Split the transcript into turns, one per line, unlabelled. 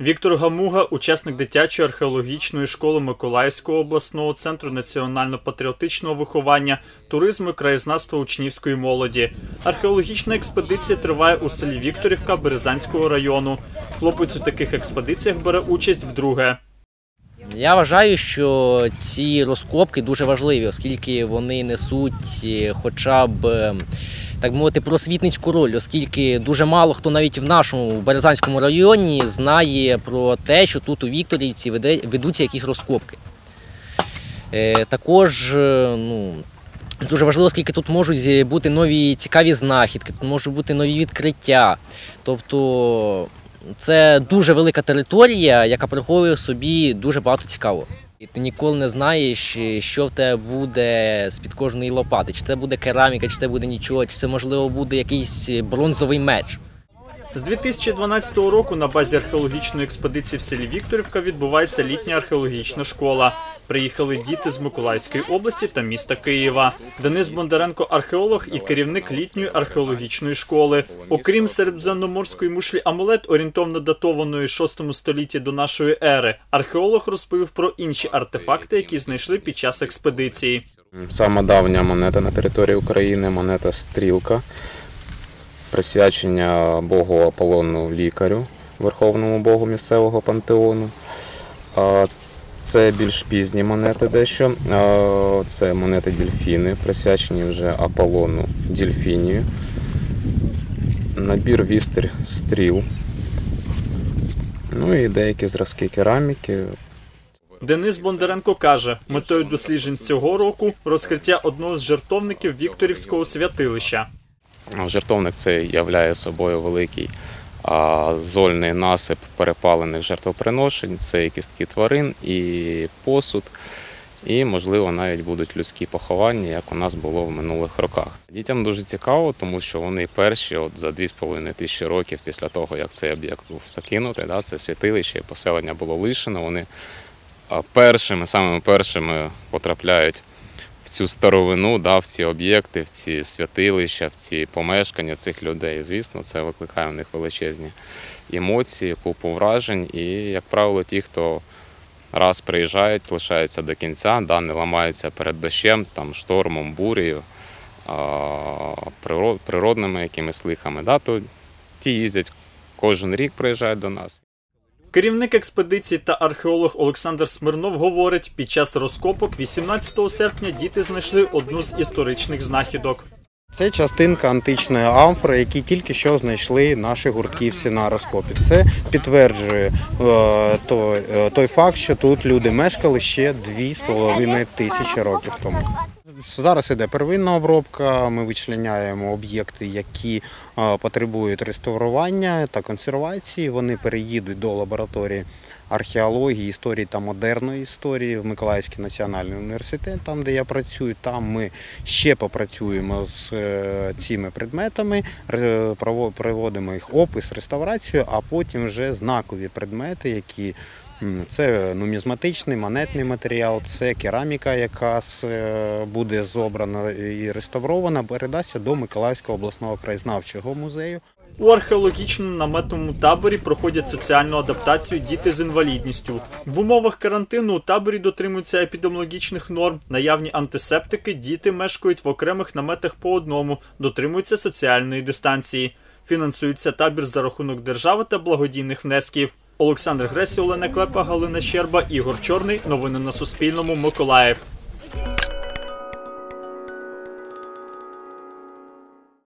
Віктор Гамуга, учасник дитячої археологічної школи Миколаївського обласного центру національно-патріотичного виховання, туризму і краєзнавства учнівської молоді. Археологічна експедиція триває у селі Вікторівка Березанського району. Хлопець у таких експедиціях бере участь вдруге.
Я вважаю, що ці розкопки дуже важливі, оскільки вони несуть е, хоча б так мовити просвітницьку роль, оскільки дуже мало хто навіть в нашому Березанському районі знає про те, що тут у Вікторівці ведуться якісь розкопки. Е, Також е, ну, дуже важливо, оскільки тут можуть бути нові цікаві знахідки, тут можуть бути нові відкриття. Тобто це дуже велика територія, яка приховує в собі дуже багато цікавого. І ти ніколи не знаєш, що в тебе буде з-під кожної лопати. Чи це буде кераміка, чи це буде нічого, чи це можливо буде якийсь бронзовий меч.
З 2012 року на базі археологічної експедиції в селі Вікторівка відбувається літня археологічна школа. Приїхали діти з Миколаївської області та міста Києва. Денис Бондаренко археолог і керівник літньої археологічної школи. Окрім середземноморської мушлі амулет, орієнтовно датованої 6 столітті до нашої ери, археолог розповів про інші артефакти, які знайшли під час експедиції.
Сама давня монета на території України монета Стрілка, присвячення Богу Аполлону лікарю, верховному богу місцевого пантеону. Це більш пізні монети дещо. Це монети дельфіни, присвячені вже Аполлону Дельфінію. Набір вістер стріл. Ну і деякі зразки кераміки,
Денис Бондаренко каже, метою досліджень цього року розкриття одного з жертовників Вікторівського святилища.
Жертовник це являє собою великий а, зольний насип перепалених жертвоприношень, це і кістки тварин, і посуд, і, можливо, навіть будуть людські поховання, як у нас було в минулих роках. Дітям дуже цікаво, тому що вони перші, от за 2,5 тисячі років після того, як цей об'єкт був закинутий, да, це святилище, поселення було лишено, вони першими, самими першими потрапляють в цю старовину, да, в ці об'єкти, в ці святилища, в ці помешкання цих людей. Звісно, це викликає в них величезні емоції, купу вражень. І, як правило, ті, хто раз приїжджають, лишаються до кінця, да, не ламаються перед дощем, там, штормом, бурею, природними якимись лихами. Да, то ті їздять кожен рік приїжджають до нас.
Керівник експедиції та археолог Олександр Смирнов говорить, під час розкопок 18 серпня діти знайшли одну з історичних знахідок.
Це частинка античної амфори, які тільки що знайшли наші гуртківці на розкопі. Це підтверджує е, е, той факт, що тут люди мешкали ще 2,5 тисячі років тому. Зараз іде первинна обробка. Ми вичленяємо об'єкти, які е, потребують реставрування та консервації. Вони переїдуть до лабораторії археології, історії та модерної історії в Миколаївський національний університет, там де я працюю. Там ми ще попрацюємо з е, цими предметами, проводимо їх опис, реставрацію, а потім вже знакові предмети, які це нумізматичний, монетний матеріал, це кераміка, яка е, буде зобрана і реставрована, передасться до Миколаївського обласного краєзнавчого музею.
У археологічному наметовому таборі проходять соціальну адаптацію діти з інвалідністю. В умовах карантину у таборі дотримуються епідеміологічних норм. Наявні антисептики, діти мешкають в окремих наметах по одному, дотримуються соціальної дистанції. Фінансується табір за рахунок держави та благодійних внесків. Олександр Гресі, Олена Клепа, Галина Щерба, Ігор Чорний. Новини на Суспільному. Миколаїв.